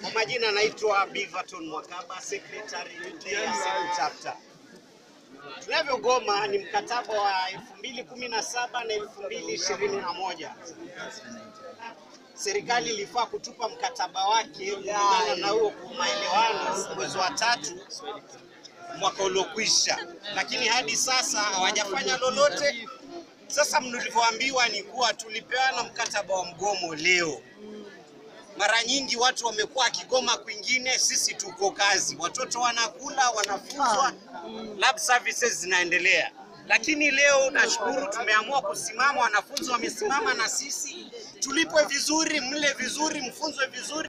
Kwa majina naitwa Beaverton Mwakaba, secretary ya chapter. Tunavyogoma ni mkataba wa 2017 na 2021. Serikali ilifaa kutupa mkataba wake kulingana na huo kwa maelewano mwezi wa tatu mwaka uliokwisha, lakini hadi sasa hawajafanya lolote. Sasa mlivyoambiwa ni kuwa tulipeana mkataba wa mgomo leo. Mara nyingi watu wamekuwa akigoma kwingine, sisi tuko kazi, watoto wanakula, wanafunzwa, lab services zinaendelea. Lakini leo nashukuru tumeamua kusimama, wanafunzi wamesimama na sisi, tulipwe vizuri, mle vizuri, mfunzwe vizuri.